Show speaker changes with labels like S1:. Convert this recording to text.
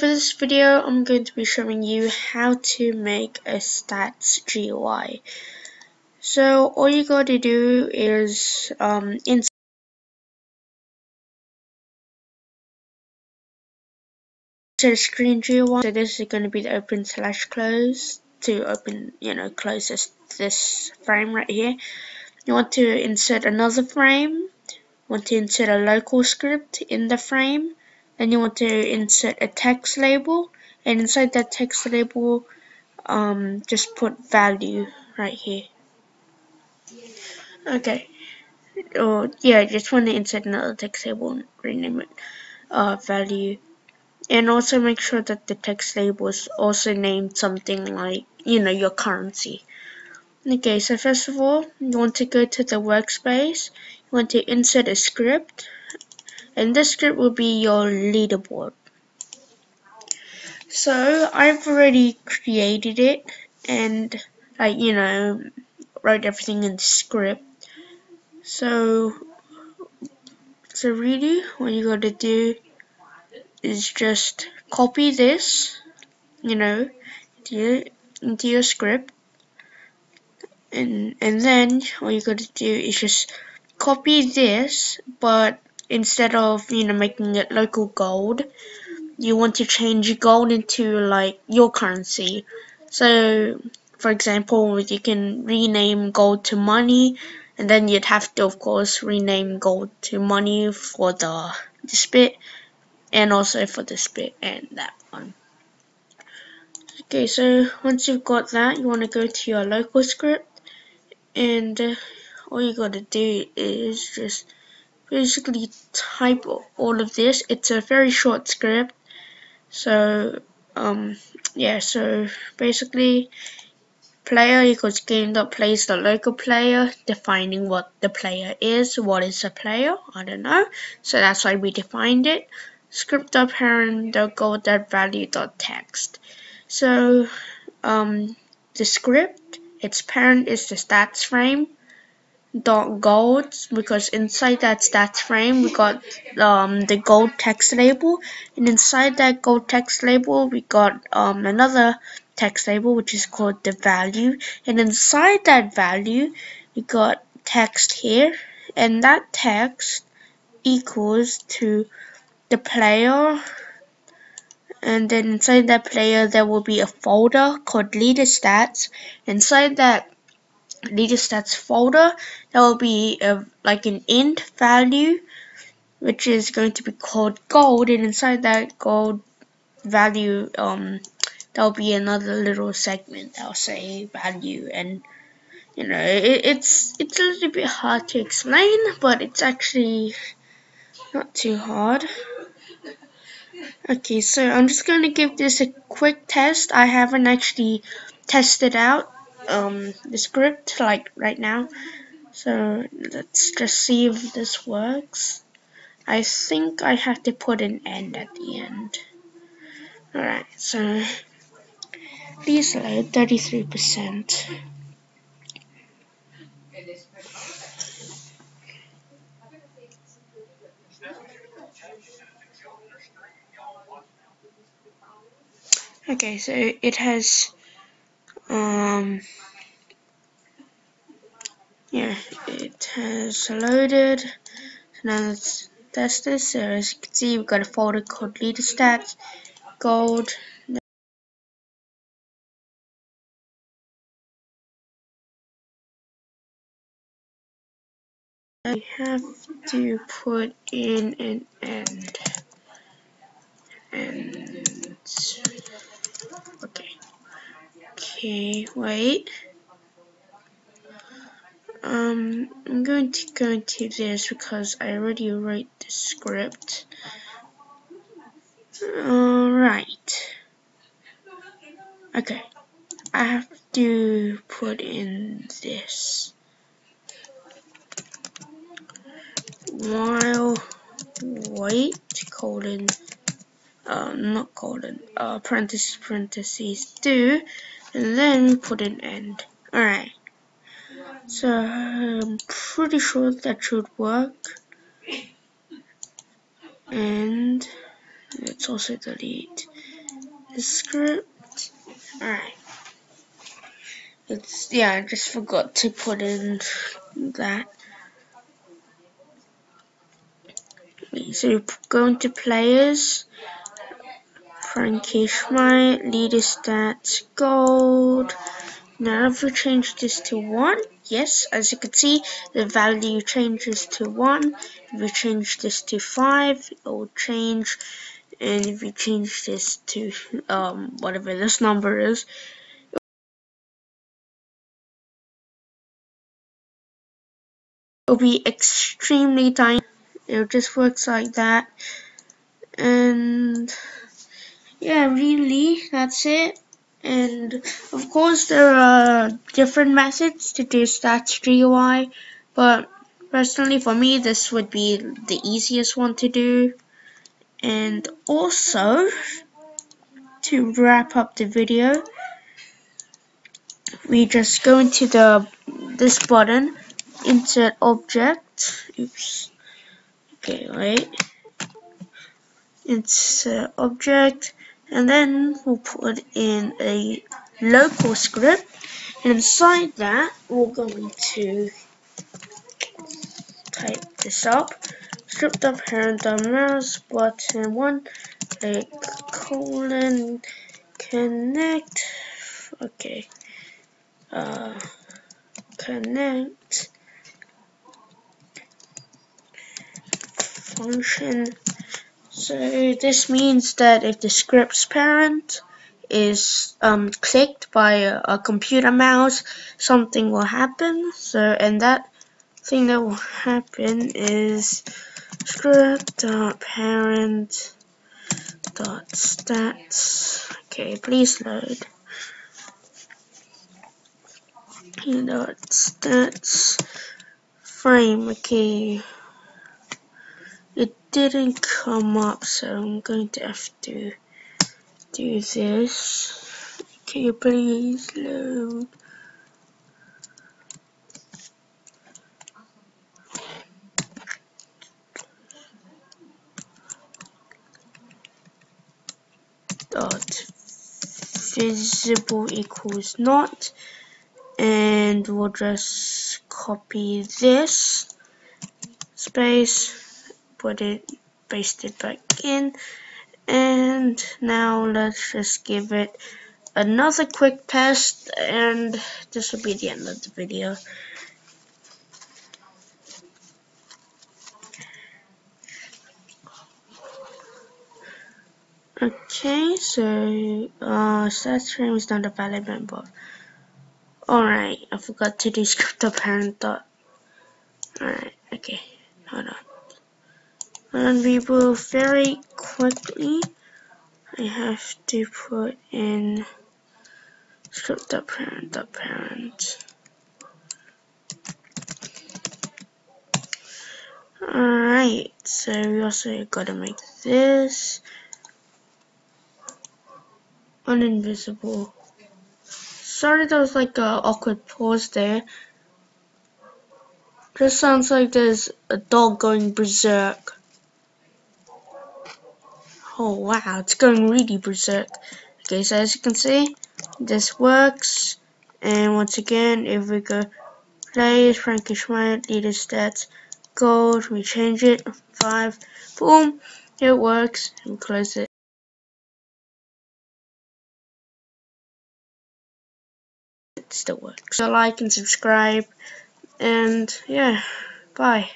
S1: for this video, I'm going to be showing you how to make a stats GUI. So all you got to do is um, insert a screen GUI. So this is going to be the open slash close to open, you know, close this, this frame right here. You want to insert another frame. Want to insert a local script in the frame then you want to insert a text label and inside that text label um, just put value right here. Okay. Or yeah just want to insert another text label and rename it uh, value. And also make sure that the text label is also named something like you know your currency. Okay so first of all you want to go to the workspace. You want to insert a script and this script will be your leaderboard. So I've already created it and I, you know, wrote everything in the script. So, so really what you gotta do is just copy this, you know, into your, into your script and and then all you gotta do is just copy this but instead of you know making it local gold you want to change gold into like your currency. So for example you can rename gold to money and then you'd have to of course rename gold to money for the this bit and also for this bit and that one. Okay so once you've got that you want to go to your local script and uh, all you gotta do is just basically type all of this. It's a very short script. So, um, yeah, so basically player equals game dot plays the local player, defining what the player is, what is a player, I don't know. So that's why we defined it. Script dot parent dot go dot value dot text. So, um, the script, its parent is the stats frame dot gold because inside that stats frame we got um, the gold text label. And inside that gold text label we got um, another text label which is called the value. And inside that value we got text here. And that text equals to the player. And then inside that player there will be a folder called leader stats. Inside that leader stats folder. There will be a, like an int value which is going to be called gold and inside that gold value um there'll be another little segment that'll say value and you know it, it's it's a little bit hard to explain but it's actually not too hard. Okay so I'm just going to give this a quick test. I haven't actually tested out um, the script like right now. So let's just see if this works. I think I have to put an end at the end. Alright so please load 33% Okay, so it has um yeah it has loaded. So now let's test this. So as you can see we've got a folder called leader stats gold. I have to put in an end. And okay okay wait Um, I'm going to go into this because I already wrote the script. Alright. Okay. I have to put in this. While wait colon uh, not colon uh, parentheses parentheses do and then put an end. Alright. So I'm pretty sure that should work. And let's also delete the script. Alright. It's, yeah, I just forgot to put in that. So you go into players, Frankie Schmidt, leader stats, gold. Now if we change this to 1, yes, as you can see, the value changes to 1. If we change this to 5, it will change. And if we change this to um, whatever this number is, it'll be extremely tiny. It just works like that. And yeah, really, that's it. And of course, there are different methods to do stats GUI, but personally for me, this would be the easiest one to do. And also, to wrap up the video, we just go into the this button, insert object. Oops. Okay, wait. Insert object and then we'll put in a local script. And inside that we're going to type this up. Script up of parent mouse button one click colon connect. Okay. Uh connect. Function so this means that if the script's parent is um, clicked by a, a, computer mouse, something will happen. So, and that thing that will happen is script.parent dot stats. Okay, please load. Dot stats frame. Okay didn't come up, so I'm going to have to do this. Can you please load? Dot visible equals not, and we'll just copy this space put it paste it back in. And now let's just give it another quick test and this will be the end of the video. Okay so uh stats frame is not a valid member. Alright I forgot to do script parent dot. Alright okay hold on and we will very quickly I have to put in script parent parent. Alright so we also gotta make this uninvisible. Sorry there was like a awkward pause there. Just sounds like there's a dog going berserk Oh wow, it's going really berserk. Okay, so as you can see, this works. And once again, if we go play Frankie Schmidt, leader stats, gold, we change it, 5, boom, it works, and close it. It still works. So like and subscribe, and yeah, bye.